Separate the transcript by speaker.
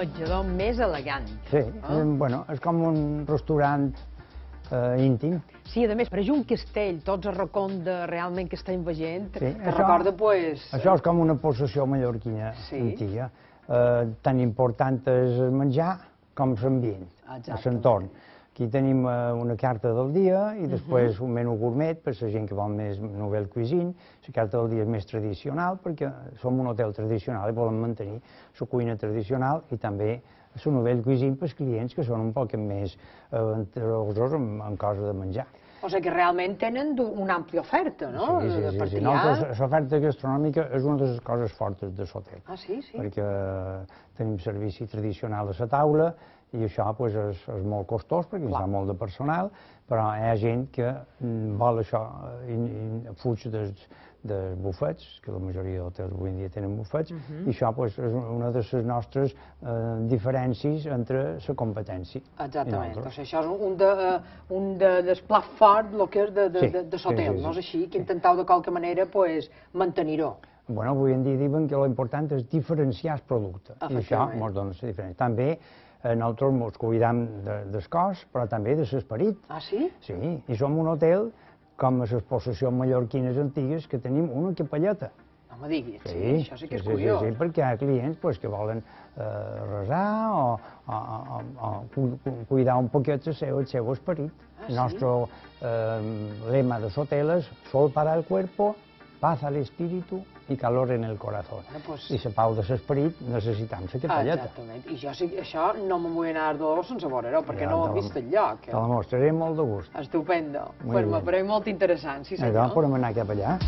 Speaker 1: menjador més elegant.
Speaker 2: Sí,
Speaker 1: Ah.
Speaker 2: eh, bueno, és com un restaurant eh, íntim.
Speaker 1: Sí, a més, pareix un castell, tots a racons de realment que veient,
Speaker 2: Sí,
Speaker 1: que recorda, pues...
Speaker 2: Això és com una possessió mallorquina
Speaker 1: Sí.
Speaker 2: antiga. Eh, tan important és menjar com l'ambient, l'entorn. Aquí tenim eh, una carta del dia i després un menú gourmet per la gent que vol més novel cuisine. La carta del dia és més tradicional perquè som un hotel tradicional i volem mantenir la cuina tradicional i també la novel cuisine per als clients que són un poc més eh, aventurosos en, en cosa de menjar.
Speaker 1: O sigui que realment tenen una àmplia oferta, no?
Speaker 2: Sí, sí, sí. Nosaltres, l'oferta gastronòmica és una de les coses fortes de l'hotel.
Speaker 1: Ah, sí, sí.
Speaker 2: perquè tenim servici tradicional a la taula i això pues, és, és molt costós perquè hi ha molt de personal, però hi ha gent que mm, vol això eh, i, i fuig dels, dels bufets, que la majoria d'hotels avui en dia tenen bufets,
Speaker 1: Mhm.
Speaker 2: i això pues, és una de les nostres eh, diferències entre la competència.
Speaker 1: Exactament. Doncs això és un, de, eh, un de, del plat fort, el que és de, de,
Speaker 2: Sí,
Speaker 1: de, de
Speaker 2: sí,
Speaker 1: l'hotel,
Speaker 2: sí,
Speaker 1: no és
Speaker 2: sí.
Speaker 1: així? Que intentau de qualque manera pues, mantenir-ho.
Speaker 2: Bueno, avui en dia diuen que l'important és diferenciar el producte. I això ens dona la diferència. També eh, nosaltres ens cuidam de, del cos, però també de l'esperit.
Speaker 1: Ah, sí?
Speaker 2: Sí, i som un hotel, com a les possessions mallorquines antigues, que tenim una capelleta.
Speaker 1: No me diguis. Sí,
Speaker 2: Sí,
Speaker 1: això sí que és
Speaker 2: sí, sí,
Speaker 1: curiós.
Speaker 2: Sí, sí, perquè hi ha clients pues, que volen eh, resar o, o, o, o cu- cu- cuidar un poquet el seu, el seu esperit.
Speaker 1: Ah,
Speaker 2: el
Speaker 1: sí?
Speaker 2: nostre eh, lema de hotel és sol para el cuerpo, paz al espíritu i calor en el corazón.
Speaker 1: Bueno, pues-
Speaker 2: I la pau de l'esperit necessitam la
Speaker 1: Ah,
Speaker 2: capelleta.
Speaker 1: exactament. I jo, això no me'n vull anar d'or sense veure-ho, perquè
Speaker 2: Ja,
Speaker 1: no ho he vist enlloc.
Speaker 2: Te la mostraré molt de gust.
Speaker 1: Estupendo.
Speaker 2: Muy
Speaker 1: Pues m'apareix molt interessant, sí
Speaker 2: Allò
Speaker 1: senyor.
Speaker 2: podem anar cap allà.